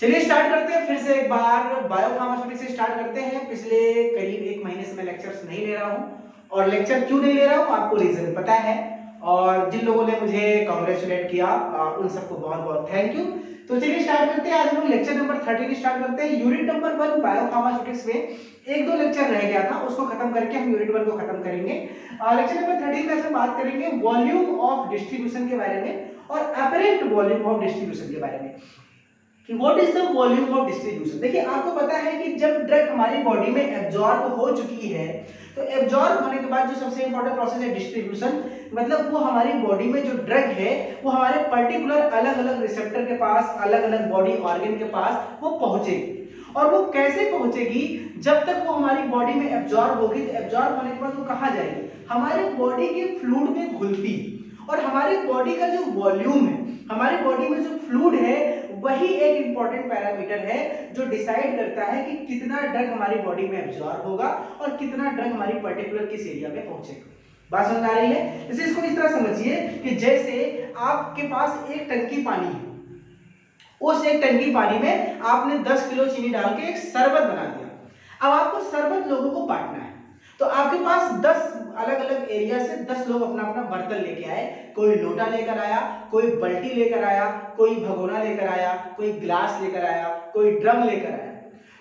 चलिए स्टार्ट करते हैं, फिर से एक बार बायोफार्मास्यूटिक्स से स्टार्ट करते हैं। पिछले करीब एक महीने से मैं लेक्चर्स नहीं ले रहा हूँ और लेक्चर क्यों नहीं ले रहा हूँ, आपको रीजन पता है। और जिन लोगों ने मुझे कॉन्ग्रेचुलेट किया उन सबको बहुत बहुत थैंक यू तो चलिए स्टार्ट करते हैं। आज हम लेक्चर नंबर थर्टीन स्टार्ट करते हैं। यूनिट नंबर वन बायोफार्मास्यूटिक्स में एक दो लेक्चर रह गया था, उसको खत्म करके हम यूनिट वन को खत्म करेंगे। लेक्चर नंबर थर्टीन में हम बात करेंगे वॉल्यूम ऑफ़ डिस्ट्रीब्यूशन के बारे में और अपरेंट वॉल्यूम ऑफ़ डिस्ट्रीब्यूशन के बारे में। What is the volume of distribution देखिए, आपको पता है कि जब ड्रग हमारी बॉडी में एब्जॉर्ब हो चुकी है तो एब्जॉर्ब होने के बाद जो सबसे इंपॉर्टेंट प्रोसेस है डिस्ट्रीब्यूशन मतलब वो हमारी बॉडी में जो ड्रग है, वो हमारे पर्टिकुलर अलग अलग रिसेप्टर के पास अलग अलग बॉडी ऑर्गन के पास वो पहुंचेगी। और वो कैसे पहुंचेगी? जब तक वो हमारी बॉडी में एब्जॉर्ब होगी तो एब्जॉर्ब होने के बाद वो कहा जाएगी? हमारे बॉडी के फ्लूड में घुलती। और हमारी बॉडी का जो वॉल्यूम है, हमारी बॉडी में जो फ्लूड है वही एक इंपॉर्टेंट पैरामीटर है जो डिसाइड करता है कि कितना ड्रग हमारी बॉडी में एब्जॉर्ब होगा और कितना ड्रग हमारी पर्टिकुलर किस एरिया में पहुंचेगा। बात समझ आ रही है? जैसे इसको इस तरह समझिए कि जैसे आपके पास एक टंकी पानी है, उस एक टंकी पानी में आपने 10 किलो चीनी डाल के एक शरबत बना दिया। अब आपको शरबत लोगों को बांटना है। तो आपके पास 10 अलग अलग एरिया से 10 लोग अपना अपना बर्तन लेके आए। कोई लोटा लेकर आया, कोई बल्टी लेकर आया, कोई भगोना लेकर आया, कोई ग्लास लेकर आया, कोई ड्रम लेकर आया।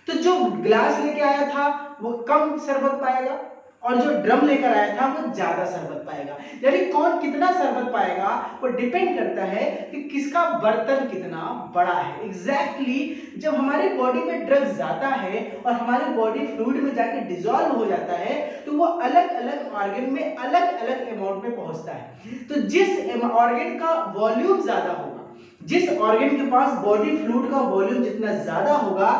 तो जो ग्लास लेके आया था, वो कम शरबत पाएगा? और जो ड्रम लेकर आया था वो ज़्यादा शरबत पाएगा। यानी कौन कितना शरबत पाएगा वो डिपेंड करता है कि किसका बर्तन कितना बड़ा है। एग्जैक्टली exactly, जब हमारे बॉडी में ड्रग जाता है और हमारे बॉडी फ्लूड में जाके डिजोल्व हो जाता है तो वो अलग अलग ऑर्गन में अलग अलग अमाउंट में पहुँचता है। तो जिस ऑर्गन का वॉल्यूम ज़्यादा होगा जिस ऑर्गन के पास बॉडी फ्लूड का वॉल्यूम जितना ज़्यादा होगा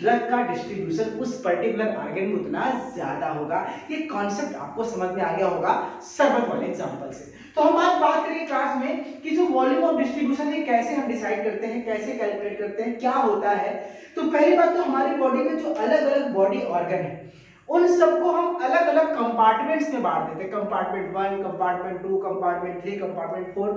ड्रग का डिस्ट्रीब्यूशन उस पर्टिकुलर ऑर्गन में उतना ज़्यादा होगा। ये कॉन्सेप्ट आपको समझ में आ गया होगा शरबत वाले एग्जांपल से। तो हम आज बात करेंगे क्लास में कि जो वॉल्यूम ऑफ़ डिस्ट्रीब्यूशन है, कैसे हम डिसाइड करते हैं, कैसे कैलकुलेट करते हैं, क्या होता है। तो पहली बात तो हमारी बॉडी में जो अलग अलग बॉडी ऑर्गन है, उन सबको हम अलग अलग कंपार्टमेंट्स में बांट देते हैं। Compartment one compartment two compartment three compartment four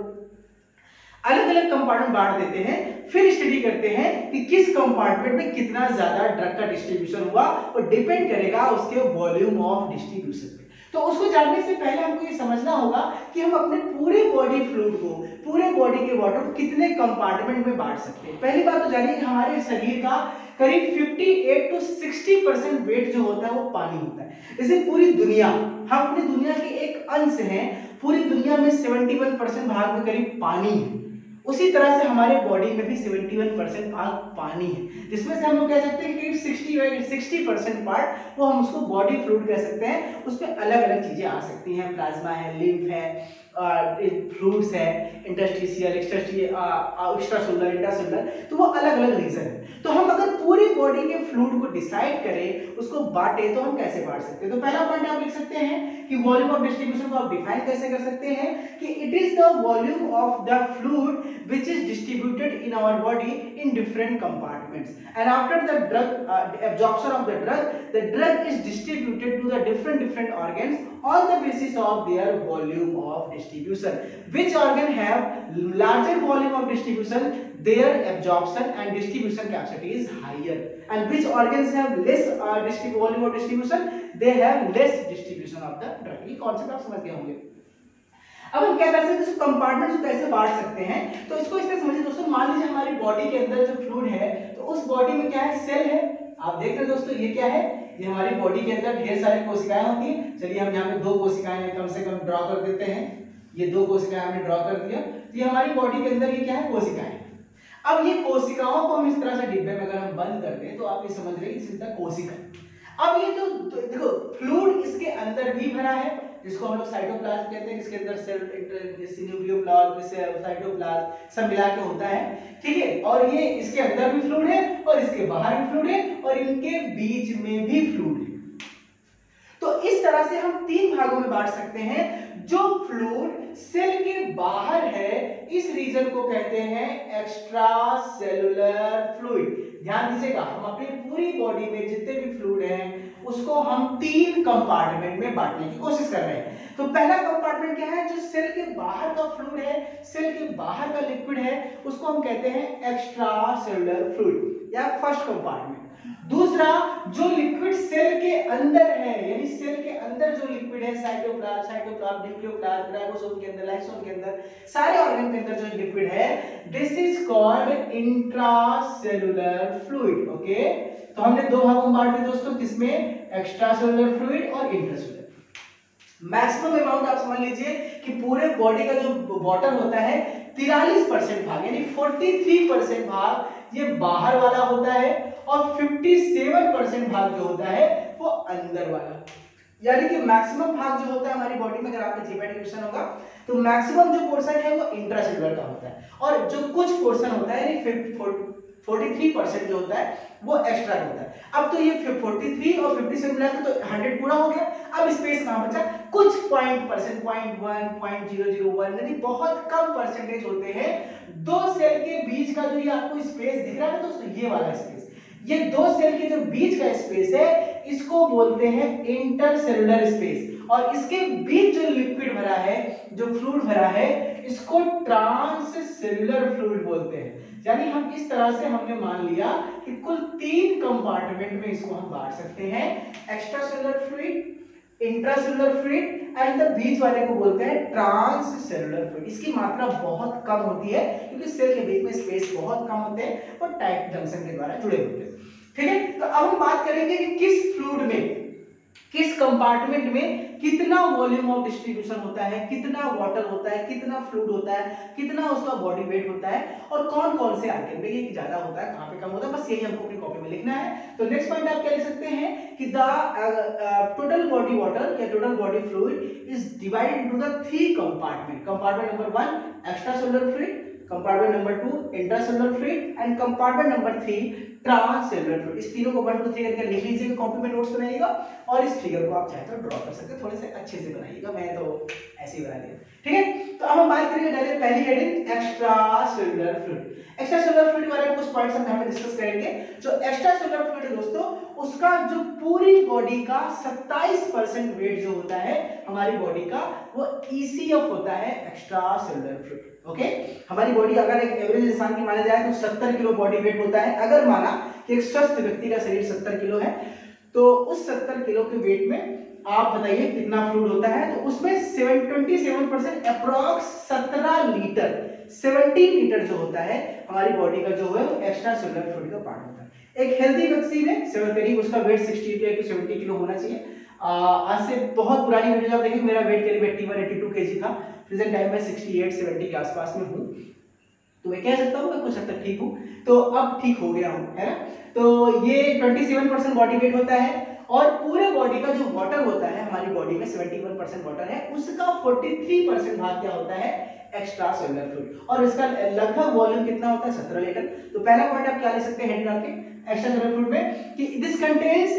अलग अलग कंपार्टमेंट बांट देते हैं, फिर स्टडी करते हैं कि किस कंपार्टमेंट में कितना ज़्यादा ड्रग का डिस्ट्रीब्यूशन हुआ और डिपेंड करेगा उसके वॉल्यूम ऑफ़ डिस्ट्रीब्यूशन पे। तो उसको जानने से पहले हमको ये समझना होगा कि हम अपने पूरे बॉडी फ्लूड को, पूरे बॉडी के वाटर को कितने कंपार्टमेंट में बांट सकते हैं। पहली बात तो जानिए कि हमारे शरीर का करीब 58 टू 60 परसेंट वेट जो होता है वो पानी होता है। जैसे पूरी दुनिया, हम अपनी दुनिया के एक अंश हैं, पूरी दुनिया में 71 परसेंट भाग में करीब पानी है। उसी तरह से हमारे बॉडी में भी 71 परसेंट पार्ट पानी है। जिसमें से हम लोग कह सकते हैं कि 60 60 परसेंट पार्ट वो हम उसको बॉडी फ्लूड कह सकते हैं। उसमें अलग अलग चीज़ें आ सकती हैं। प्लाज्मा है लिम्फ है फ्रूट्स है इंडस्ट्रीशियल एक्स्ट्रा सोलर इंट्रासोलर तो वो अलग अलग रीजन है तो हम अगर पूरी बॉडी के फ्लूड को डिसाइड करें उसको बांटे तो हम कैसे बांट सकते हैं तो पहला पॉइंट आप लिख सकते हैं कि वॉल्यूम ऑफ़ डिस्ट्रीब्यूशन को आप डिफाइन कैसे कर सकते हैं कि it is the volume of the fluid is distributed in our body in different compartments and after the drug uh, absorption of the drug the drug is distributed to the different different organs on the basis of their volume of distribution which organ have larger volume of distribution their absorption and distribution capacity is higher and which organs have less uh, volume of distribution they have less distribution of the drug ये concept आप समझ गए होंगे अब हम क्या कर सकते हैं कंपार्टमेंट को कैसे बांट सकते हैं तो इसको इस तरह समझिए दोस्तों मान लीजिए हमारी बॉडी के अंदर जो फ्लूड है तो उस बॉडी में क्या है सेल है आप देख रहे हैं दोस्तों ये क्या है ये हमारी बॉडी के अंदर ढेर सारी कोशिकाएँ होती हैं चलिए हम यहाँ पे दो कोशिकाएँ कम से कम ड्रॉ कर देते हैं ये दो कोशिकाएँ हमने ड्रॉ कर दिया। तो ये हमारी बॉडी के अंदर ये क्या है? कोशिकाएँ अब ये कोशिकाओं को हम इस तरह से डिब्बे में अगर हम बंद कर दें तो आप ये समझ रहे हैं कोशिका। अब ये जो तो, देखो फ्लूड इसके अंदर भी भरा है जिसको हम लोग साइटोप्लाज्म कहते हैं जिसके अंदर सेल न्यूक्लियोप्लाज्म साइटोप्लाज्म सब मिला के होता है। ठीक है? और ये इसके अंदर भी फ्लूड है और इसके बाहर भी फ्लूड है और इनके बीच में भी फ्लूड है। तो इस तरह से हम तीन भागों में बांट सकते हैं। जो फ्लूइड सेल के बाहर है, इस रीजन को कहते हैं एक्स्ट्रा सेलुलर फ्लूइड ध्यान दीजिएगा, हम अपनी पूरी बॉडी में जितने भी फ्लूड हैं, उसको हम तीन कंपार्टमेंट में बांटने की कोशिश कर रहे हैं। तो पहला कंपार्टमेंट क्या है? जो सेल के बाहर का फ्लूड है, सेल के बाहर का लिक्विड है, उसको हम कहते हैं एक्स्ट्रा सेलुलर फ्लूड या फ़र्स्ट कंपार्टमेंट दूसरा, जो लिक्विड सेल के अंदर है, यानी सेल के अंदर जो लिक्विड है साइटोप्लाज्म साइटोप्लाज्म न्यूक्लियोप्लाज्म राइबोसोम के अंदर लाइसोम के अंदर, सारे ऑर्गन के अंदर जो लिक्विड है this is called intracellular fluid okay तो हमने दो भागों में बांट दिए दोस्तों, किसमें? एक्स्ट्रा सेलुलर फ्लूइड और इंट्रासेलुलर मैक्सिमम अमाउंट आप समझ लीजिए कि पूरे बॉडी का जो वाटर होता है, तिरालीस परसेंट भाग, यानी 43 परसेंट भाग ये बाहर वाला होता है और 57 परसेंट भाग जो होता है, वो अंदर वाला। यानी कि मैक्सिमम भाग जो होता है हमारी बॉडी में, अगर आपका जीपीटी क्वेश्चन होगा तो मैक्सिमम जो पोर्शन है वो इंट्रासेलुलर का होता है। और जो कुछ पोर्शन होता है, यानी 43 परसेंट जो होता है, वो एक्स्ट्रा होता है। अब तो ये 43 और 57 मिला तो 100 पूरा हो गया। अब स्पेस कहाँ बचा? कुछ point percent point one point zero zero one यानी बहुत कम परसेंटेज होते हैं। दो सेल के बीच का जो ये आपको स्पेस दिख रहा है दोस्तों, ये वाला स्पेस ये दो सेल के जो बीच का स्पेस है, इसको बोलते हैं इंटरसेलुलर स्पेस और इसके बीच जो लिक्विड भरा है, जो फ्लूड भरा है, इसको ट्रांस सेलुलर फ्लूड बोलते हैं. यानी हम इस तरह से हमने मान लिया कि कुल तीन कंपार्टमेंट में इसको हम बांट सकते हैं. Extracellular fluid intracellular fluid and the बीच वाले को बोलते हैं ट्रांस सेलुलर फ्लूइड इसकी मात्रा बहुत कम होती है, क्योंकि सेल के बीच में स्पेस बहुत कम होते हैं और टाइट जंक्शन के द्वारा जुड़े होते हैं। ठीक है? तो अब हम बात करेंगे कि किस फ्लूइड में, किस कंपार्टमेंट में कितना वॉल्यूम ऑफ़ डिस्ट्रीब्यूशन होता है, कितना वाटर होता है, कितना फ्लूड होता है, कितना उसका बॉडी वेट होता है और कौन कौन से आर्गन में ये ज़्यादा होता है, कहाँ पे कम होता है, बस यही हमको अपनी कॉपी में लिखना है। तो नेक्स्ट पॉइंट आप क्या लिख सकते हैं कि द टोटल बॉडी वाटर या total body fluid is divided into the three compartment compartment number 1 extracellular fluid compartment number two intracellular fluid and compartment number 3 transcellular fluid इस तीनों को वन टू थ्री करके लिख लीजिएगा कॉपी में notes बनाइएगा, और इस फिगर को आप चाहे तो ड्रॉ कर सकते थोड़े से अच्छे से बनाइएगा, मैं तो ऐसे ही बना दिया ठीक है? तो अब हम बात करेंगे डायरेक्ट पहली heading extracellular fluid extracellular fluid के बारे में कुछ पॉइंट्स हम यहाँ पे डिस्कस करेंगे. जो एक्स्ट्रा सेलुलर फ्लूइड है दोस्तों, उसका जो पूरी बॉडी का 27% वेट जो होता है हमारी बॉडी का, वो ईसीएफ होता है एक्स्ट्रा सेलुलर फ्लूइड ओके हमारी बॉडी अगर एक एवरेज इंसान की माना जाए तो 70 किलो बॉडी वेट होता है. अगर माना कि एक स्वस्थ व्यक्ति का शरीर 70 किलो है तो उस 70 किलो के वेट में आप बताइए कितना फ्लूड होता है? तो उसमें 27 परसेंट अप्रोक्स 17 लीटर 70 लीटर जो होता है, हमारी बॉडी का जो है, वो एक्स्ट्रा सेलुलर फ्लूइड का पार्ट होता है। एक हेल्दी व्यक्ति में सेवन करीब उसका वेट 60 टू 70 किलो होना चाहिए। आज से बहुत पुरानी वीडियो आप देखिए मेरा वेट करीब 81 82 केजी था। प्रेजेंट टाइम में 68 70 के आसपास में हूँ। तो मैं कह सकता हूँ, मैं कुछ हद तक ठीक हूँ। तो अब ठीक हो गया हूँ, है ना? तो ये 27 परसेंट बॉडी वेट होता है। और पूरे बॉडी का जो वाटर होता है, हमारी बॉडी में 71 परसेंट वाटर है, उसका 43 परसेंट भाग क्या होता है? एक्स्ट्रा सेलुलर फ्लूड और इसका लगभग वॉल्यूम कितना होता है? 17 लीटर तो पहला पॉइंट आप क्या ले सकते हैं एक्स्ट्रा सेलुलर फ्लूड में कि this contains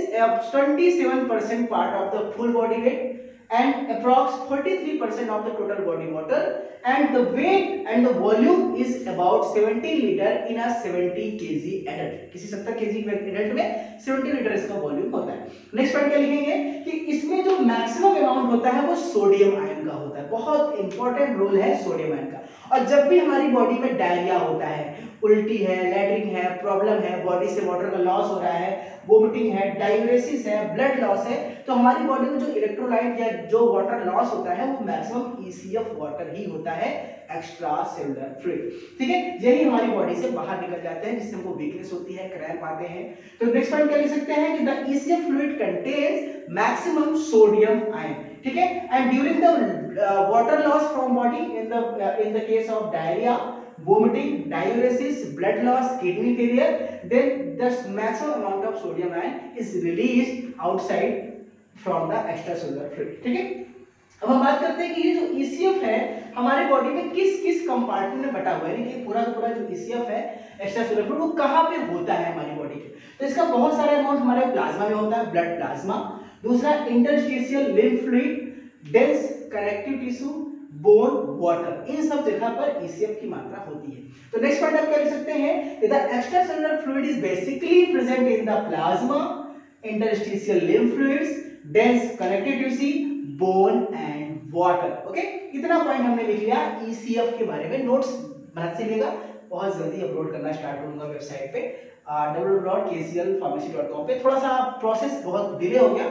27 percent part of the full body weight and approx 43% of the total body water and the weight and the volume is about 70 liter in a 70 kg adult किसी 70 kg adult में 70 liter इसका volume होता है next point क्या लिखेंगे कि इसमें जो maximum amount होता है वो sodium ion का होता है बहुत important role है sodium ion का और जब भी हमारी बॉडी में डायरिया होता है, उल्टी है लैटरिंग है प्रॉब्लम है बॉडी से वाटर का लॉस हो रहा है वोमिटिंग है डायग्रेसिस है ब्लड लॉस है तो हमारी बॉडी में जो इलेक्ट्रोलाइट या जो वाटर लॉस होता है, वो मैक्सिमम ईसीएफ वाटर ही होता है एक्स्ट्रा सेलुलर फ्लूइड ठीक है? यही हमारी बॉडी से बाहर निकल जाते हैं, जिससे हमको वीकनेस होती है क्रैम्प आते हैं. तो नेक्स्ट पॉइंट क्या लिख सकते हैं कि the ECF fluid contains maximum sodium ion ठीक है? And during the water in the in the case of diarrhoea vomiting, diuresis, blood loss, kidney failure, then the maximum amount of sodium ion is released outside from the extracellular fluid. ठीक है? अब हम बात करते हैं कि ये जो ECF है हमारे बॉडी में किस किस कंपार्टमेंट में बटा हुआ है? यानी कि पूरा का पूरा जो ECF है एक्स्ट्रासेलुलर फ्लूइड वो कहाँ पे होता है हमारी बॉडी के? तो इसका बहुत सारा अमाउंट हमारे प्लाज्मा में होता है ब्लड प्लाज्मा दूसरा interstitial lymph fluid dense connective tissue bone water इन सब जगह पर ईसीएफ की मात्रा होती है। तो नेक्स्ट पॉइंट आप क्या लिख सकते हैं? कि the extracellular fluid is basically present in the plasma interstitial lymph fluids dense connective tissue bone and water okay इतना पॉइंट हमने लिख लिया ईसीएफ के बारे में। नोट्स बना से लेगा बहुत जल्दी अपलोड करना स्टार्ट करूँगा वेबसाइट पे W dot K C L pharmacy dot com पे। थोड़ा सा प्रोसेस बहुत डिले हो गया।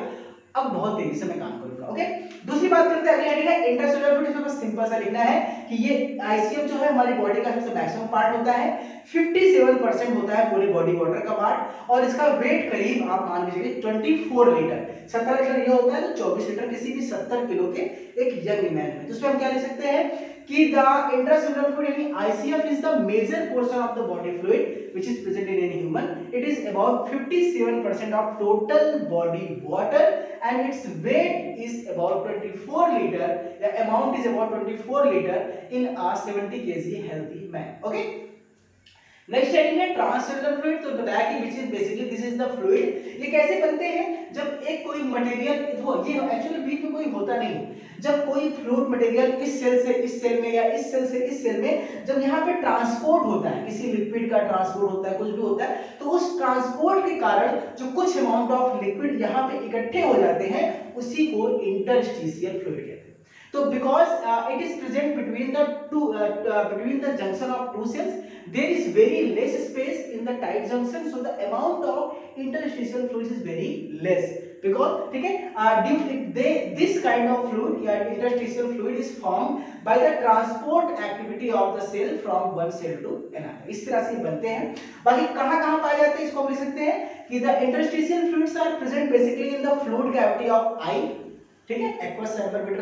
अब बहुत तेज़ी से मैं काम करूँगा ओके दूसरी बात करते हैं, अगली हेडिंग है इंटरसेलुलर फ्लूइड इसमें सिंपल सा लिखना है कि ये आईसीएम जो है हमारी बॉडी का सबसे मैक्सिमम पार्ट होता है 57% होता है पूरी बॉडी वाटर का पार्ट और इसका वेट करीब आप मान लीजिए 24 लीटर 70 लीटर ये होता है तो 24 लीटर किसी भी 70 किलो के एक यंग मैन में। तो उसमें हम क्या लिख सकते हैं कि द इंट्रासेलुलर फ्लूइड यानी ICF is the major portion of the body fluid which is present in any human it is about 57% of total body water and its weight is about 24 liter. The amount is about 24 liter in a 70 kg healthy man. Okay? Next heading है transcellular fluid तो बताया कि which is basically this is the fluid ये कैसे बनते हैं? जब एक कोई मटेरियल हो ये एक्चुअली बीच में कोई होता नहीं जब कोई फ्लूइड मटेरियल इस सेल से, इस सेल में या इस सेल से, इस सेल में जब यहाँ पे ट्रांसपोर्ट होता है, किसी लिक्विड का ट्रांसपोर्ट होता है, कुछ भी होता है तो उस ट्रांसपोर्ट के कारण जो कुछ अमाउंट ऑफ़ लिक्विड यहाँ पे इकट्ठे हो जाते हैं, उसी को इंटरस्टिशियल फ्लूइड हैं So because uh, it is present between the two uh, uh, between the junction of two cells, there is very less space in the tight junction. So the amount of interstitial fluid is very less. Because ठीक है due they this kind of fluid या interstitial fluid is formed by the transport activity of the cell from one cell to another. इस तरह से बनते हैं बाकी कहाँ कहाँ पाए जाते हैं इसको हम लिख सकते हैं कि the interstitial fluids are present basically in the fluid cavity of eye ठीक है?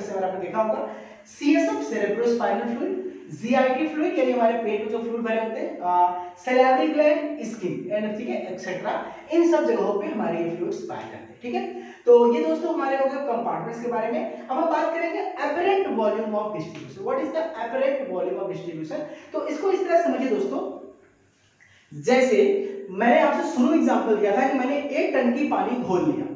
से आपने देखा होगा CSF cerebrospinal fluid GIT fluid यानी हमारे पेट में जो फ्लूइड भरे होते हैं ग्लैंड स्किन एंड ठीक है एक्सेट्रा इन सब जगहों पे हमारे ये फ्लूइड्स पाए जाते हैं, ठीक है? तो ये दोस्तों हमारे हो गए कंपार्टमेंट्स के बारे में। अब हम बात करेंगे apparent volume of distribution what is the apparent volume of distribution तो इसको इस तरह समझिए दोस्तों। जैसे मैंने आपसे शुरू एग्जांपल दिया था कि मैंने एक टन की पानी घोल लिया।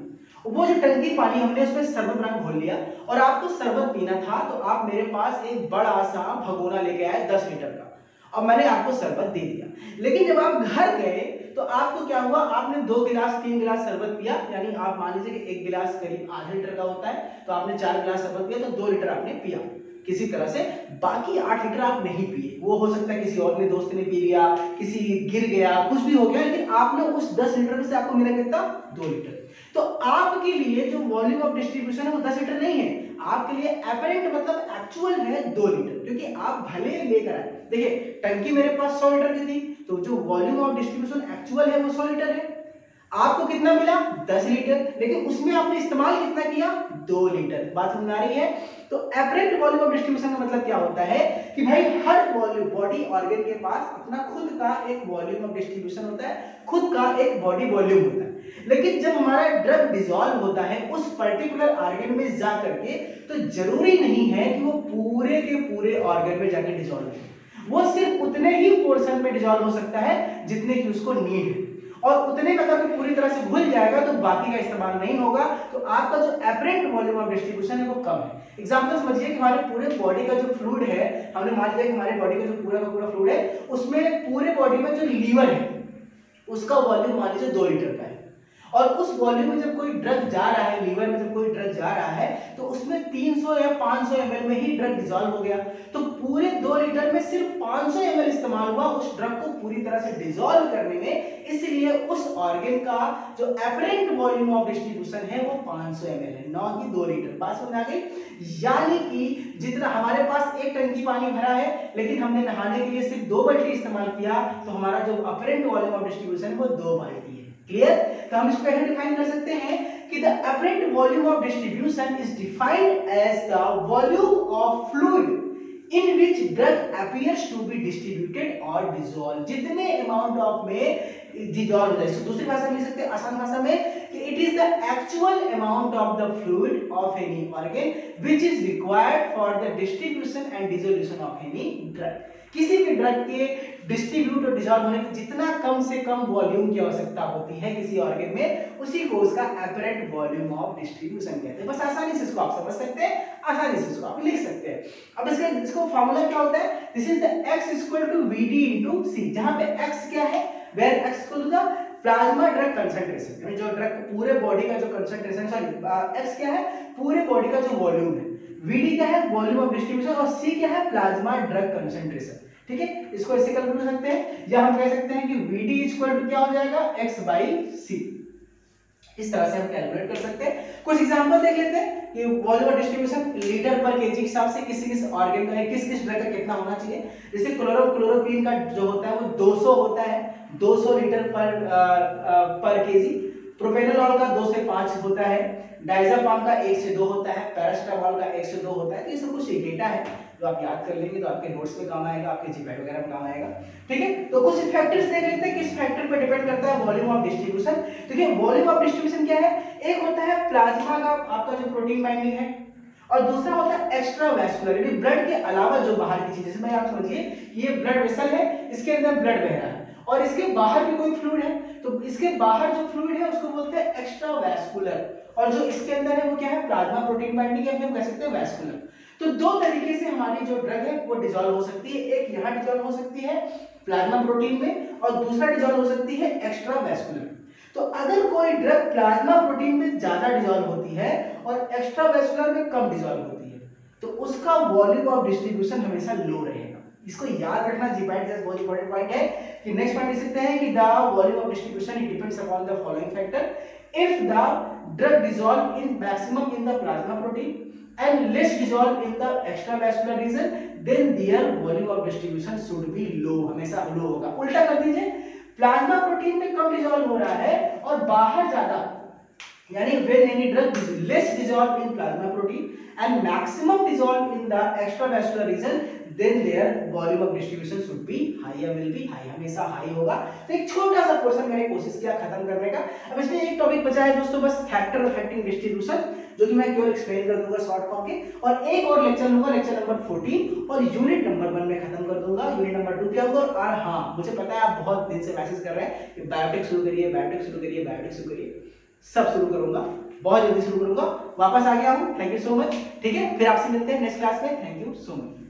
वो जो टंकी पानी हमने उसमें शरबत बना घोल लिया और आपको शरबत पीना था तो आप मेरे पास एक बड़ा सा भगोना लेके आए दस लीटर का। और मैंने आपको शरबत दे दिया। लेकिन जब आप घर गए तो आपको क्या हुआ? आपने दो गिलास, तीन गिलास शरबत पिया। यानी आप मान लीजिए कि एक गिलास करीब आधा लीटर का होता है तो आपने चार गिलास शरबत पिया तो दो लीटर आपने पिया। किसी तरह से बाकी आठ लीटर आप नहीं पिए। वो हो सकता है किसी और ने दोस्त ने पी लिया, किसी गिर गया, कुछ भी हो गया, लेकिन आपने उस दस लीटर में से आपको मिला कितना? दो लीटर। तो आपके लिए जो वॉल्यूम ऑफ़ डिस्ट्रीब्यूशन है वो दस लीटर नहीं है। आपके लिए एपरेंट मतलब एक्चुअल है दो लीटर, क्योंकि आप भले लेकर आए। देखिए, टंकी मेरे पास सौ लीटर की थी तो जो वॉल्यूम ऑफ़ डिस्ट्रीब्यूशन एक्चुअल है वो सौ लीटर है। आपको कितना मिला? दस लीटर। लेकिन उसमें आपने इस्तेमाल कितना किया? दो लीटर। बात समझ आ रही है? तो एपरेंट वॉल्यूम ऑफ़ डिस्ट्रीब्यूशन का मतलब क्या होता है कि भाई हर वॉल्यूम बॉडी ऑर्गन के पास अपना खुद का एक वॉल्यूम ऑफ़ डिस्ट्रीब्यूशन होता है, खुद का एक बॉडी वॉल्यूम होता है। लेकिन जब हमारा ड्रग डिजोल्व होता है, उस पर्टिकुलर ऑर्गन में जा करके तो ज़रूरी नहीं है कि वो पूरे के पूरे ऑर्गन में जाके डिजोल्व हो। वो सिर्फ़ उतने ही पोर्शन में डिजोल्व हो सकता है, जितने की उसको नीड है। और उतने का अगर पूरी तरह से घुल जाएगा तो बाकी का इस्तेमाल नहीं होगा। तो आपका जो एपरेंट वॉल्यूम ऑफ़ डिस्ट्रीब्यूशन है, वो कम है। एग्ज़ाम्पल समझिए कि हमारे पूरे बॉडी का जो फ्लूड है, हमने मान लिया कि हमारे बॉडी का जो पूरा का पूरा फ्लूड है, उसमें पूरे बॉडी में जो लीवर है, उसका वॉल्यूम मान लीजिए दो लीटर। और उस वॉल्यूम में जब कोई ड्रग जा रहा है लीवर में जब कोई ड्रग जा रहा है तो उसमें 300 या 500 एमएल में ही ड्रग डिजोल्व हो गया। तो पूरे दो लीटर में सिर्फ़ 500 एमएल इस्तेमाल हुआ उस ड्रग को पूरी तरह से डिजोल्व करने में। इसलिए उस ऑर्गेन का जो एपरेंट वॉल्यूम ऑफ़ डिस्ट्रीब्यूशन है, वो 500 एमएल है, नौ की दो लीटर बात समझ आ गई? यानी कि जितना हमारे पास एक टंकी पानी भरा है, लेकिन हमने नहाने के लिए सिर्फ़ दो बाल्टी इस्तेमाल किया तो हमारा जो अपरेंट वॉल्यूम ऑफ़ डिस्ट्रीब्यूशन है, वो दो बाल्टी है। क्लियर तो हम इसको डिफाइन कर सकते हैं कि the apparent volume of distribution is defined as the volume of fluid in which drug appears to be distributed और डिजोल्व जितने अमाउंट ऑफ़ में डिजोल्व है। दूसरी भाषा में लिख सकते हैं, आसान भाषा में, कि it is the actual amount of the fluid of any organ which is required for the distribution and dissolution of any drug किसी भी ड्रग के डिस्ट्रीब्यूट और डिजॉल्व होने में जितना कम से कम वॉल्यूम की आवश्यकता होती है किसी ऑर्गन में, उसी को उसका एपरेंट वॉल्यूम ऑफ़ डिस्ट्रीब्यूशन कहते हैं। बस आसानी से इसको आप समझ सकते हैं, आसानी से इसको आप लिख सकते हैं। अब इसका, इसको फार्मूला क्या होता है? This is the x equal to vd into c, जहाँ पे x क्या है? Equal to the plasma drug concentration जो ड्रग पूरे बॉडी का जो कंसंट्रेशन सॉरी x क्या है? पूरे बॉडी का जो वॉल्यूम है। Vd क्या है? वॉल्यूम ऑफ़ डिस्ट्रीब्यूशन और c क्या है? प्लाज्मा ड्रग कंसंट्रेशन ठीक है? इसको ऐसे कैलकुलेट कर सकते हैं, या हम कह सकते हैं कि vd इक्वल टू क्या हो जाएगा? x बाई सी इस तरह से हम कैलकुलेट कर सकते हैं। कुछ एग्जांपल देख लेते हैं कि volume distribution litre per kg के हिसाब से किस किस ऑर्गन का किस किस ड्रग का कितना होना चाहिए। जैसे क्लोरो क्लोरोक्वीन का जो होता है, वो 200 होता है 200 लीटर पर पर केजी प्रोपेनोलॉल का 2 से 5 होता है डाइजापाम का 1 से 2 होता है पैरास्टामोल का 1 से 2 होता है तो ये सब कुछ डेटा है। जो आप याद कर लेंगे तो आपके नोट्स में काम आएगा, आपके जीपैड वगैरह में काम आएगा। ठीक है? तो कुछ फैक्टर्स देख लेते हैं, किस फैक्टर पर डिपेंड करता है वॉल्यूम ऑफ़ डिस्ट्रीब्यूशन देखिए वॉल्यूम ऑफ़ डिस्ट्रीब्यूशन क्या है? एक होता है प्लाज्मा का आपका जो प्रोटीन बाइंडिंग है, और दूसरा होता है एक्स्ट्रा वैस्कुलर यानी ब्लड के अलावा जो बाहर की चीज़, जैसे आप समझिए, ये ब्लड वेसल है, इसके अंदर ब्लड बह रहा है, और इसके बाहर भी कोई फ्लूइड है तो इसके बाहर जो फ्लूइड है, उसको बोलते हैं एक्स्ट्रा वैस्कुलर और जो इसके अंदर है, वो क्या है? प्लाज्मा प्रोटीन बाइंडिंग है हम कह सकते हैं वैस्कुलर तो दो तरीके से हमारी जो ड्रग है, वो डिजोल्व हो सकती है। एक यहाँ डिजोल्व हो सकती है प्लाज्मा प्रोटीन में और दूसरा डिजोल्व हो सकती है एक्स्ट्रा वेस्कुलर तो अगर कोई ड्रग प्लाज्मा प्रोटीन में ज़्यादा डिजोल्व होती है और एक्स्ट्रा वेस्कुलर में कम डिजोल्व होती है तो उसका वॉल्यूम ऑफ़ डिस्ट्रीब्यूशन हमेशा लो रहेगा। इसको याद रखना जीपाइट जस्ट बहुत इंपॉर्टेंट पॉइंट है कि नेक्स्ट पॉइंट लिख सकते हैं कि the volume of distribution it depends upon the following factor if the drug dissolve in maximum in the plasma protein and less dissolved in the extravascular region then their volume of distribution should be low हमेशा लो होगा उल्टा कर दीजिए plasma protein में कम dissolve हो रहा है और बाहर ज़्यादा यानी when any drug is less dissolved in plasma protein and maximum dissolved in the extravascular region then their volume of distribution should be higher will be high हमेशा हाई होगा तो एक छोटा सा पोर्शन मैंने कोशिश किया खत्म करने का अब इसमें एक टॉपिक बचा है दोस्तों बस फैक्टर अफेक्टिंग डिस्ट्रीब्यूशन जो कि मैं केवल एक्सप्लेन कर दूँगा शॉर्ट फॉर्म के? और एक और लेक्चर लूँगा लेक्चर नंबर 14 और यूनिट नंबर 1 में खत्म कर दूँगा यूनिट नंबर 2 क्या होगा? और हाँ, मुझे पता है आप बहुत दिन से मैसेज कर रहे हैं कि बायोटेक शुरू करिए बायोटेक शुरू करिए बायोटेक शुरू करिए। सब शुरू करूँगा, बहुत जल्दी शुरू करूँगा। वापस आ गया हूँ थैंक यू सो मच ठीक है? फिर आपसे मिलते हैं नेक्स्ट क्लास में थैंक यू सो मच